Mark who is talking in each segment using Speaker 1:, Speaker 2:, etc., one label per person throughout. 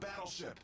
Speaker 1: Battleship.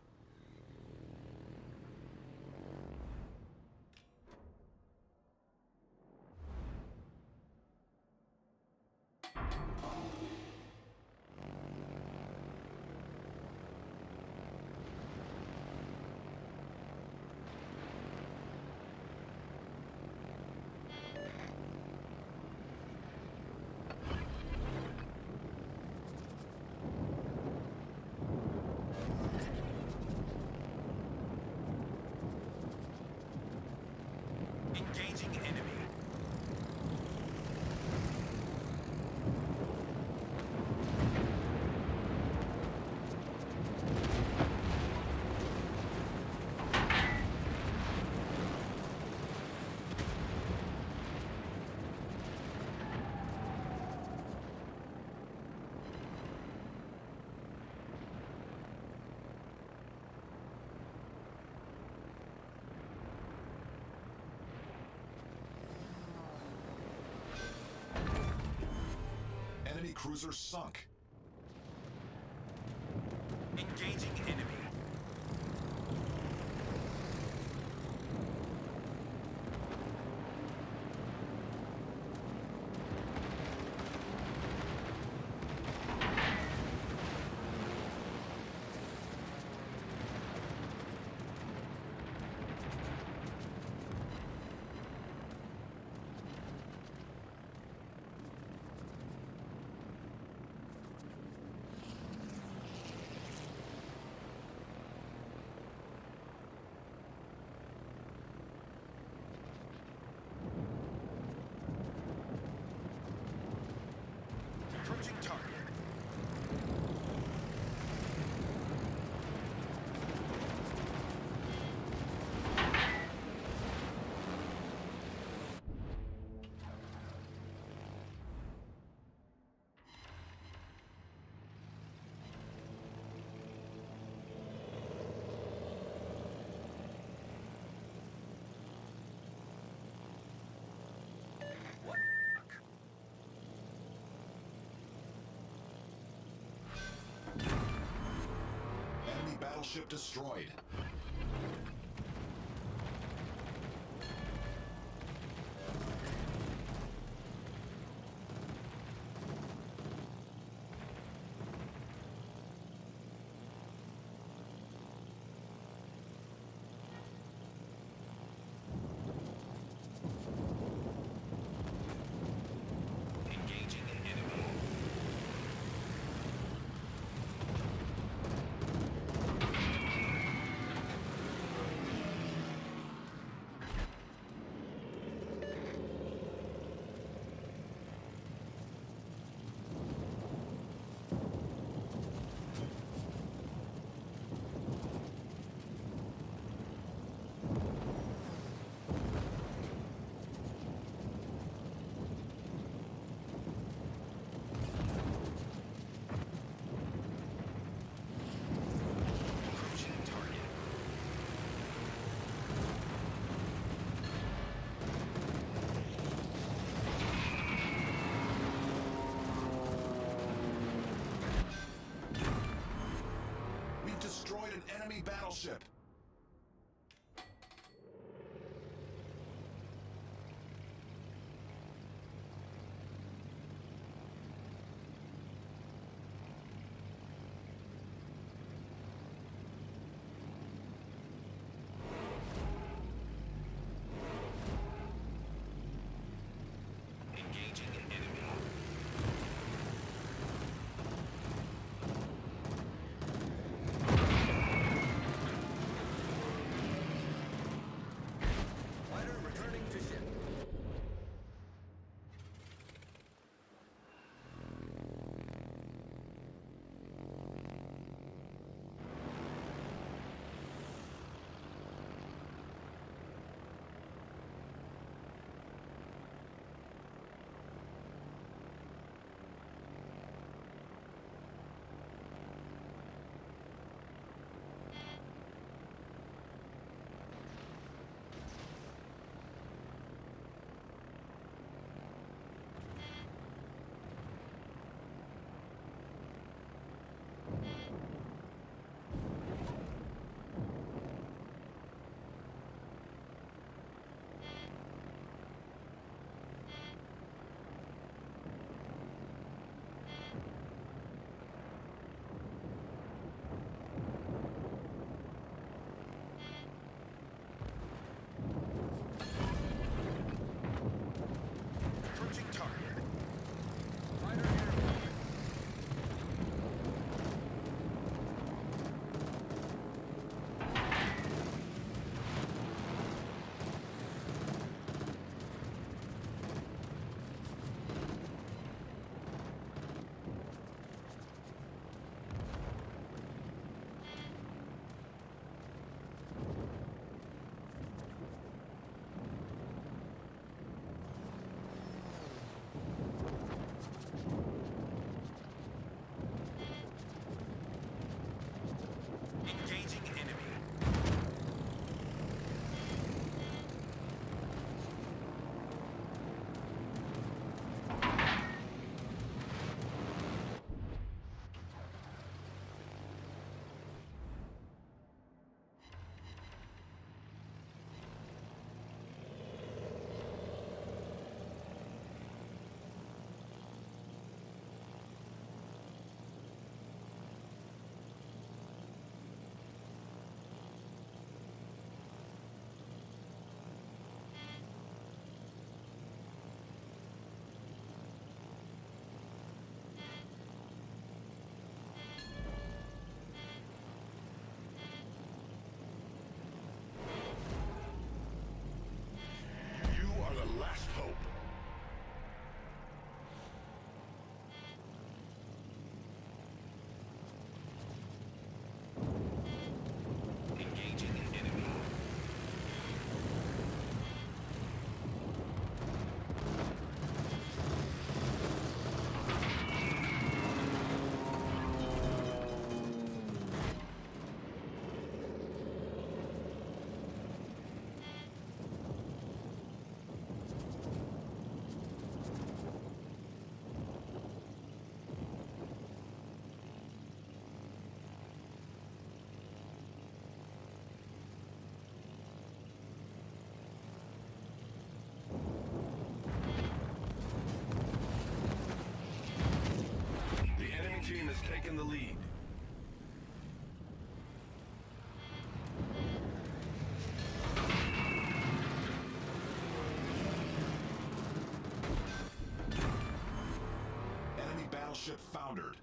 Speaker 1: Cruiser sunk.
Speaker 2: Engaging enemy. Approaching target.
Speaker 1: Battleship destroyed.
Speaker 2: Enemy
Speaker 1: battleship.
Speaker 3: The lead.
Speaker 1: Enemy battleship foundered.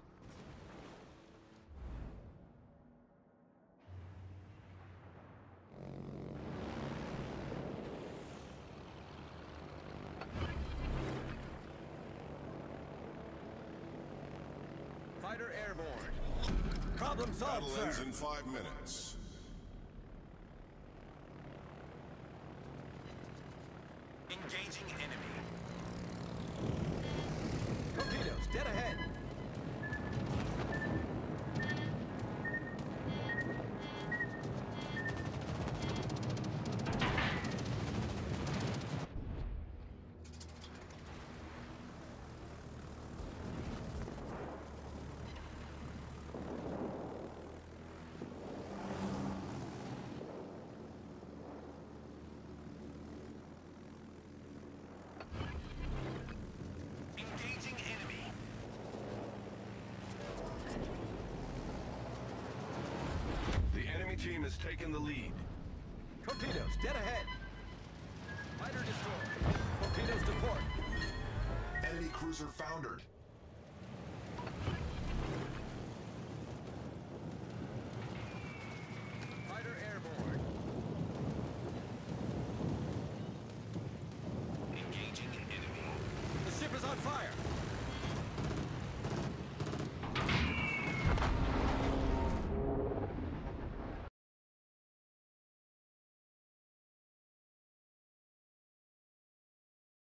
Speaker 2: Fighter airborne. Problem solved,
Speaker 4: Battle ends in five minutes.
Speaker 3: Has taken the lead.
Speaker 2: Torpedoes, dead ahead. Fighter destroyed. Torpedoes to port.
Speaker 1: Enemy cruiser foundered.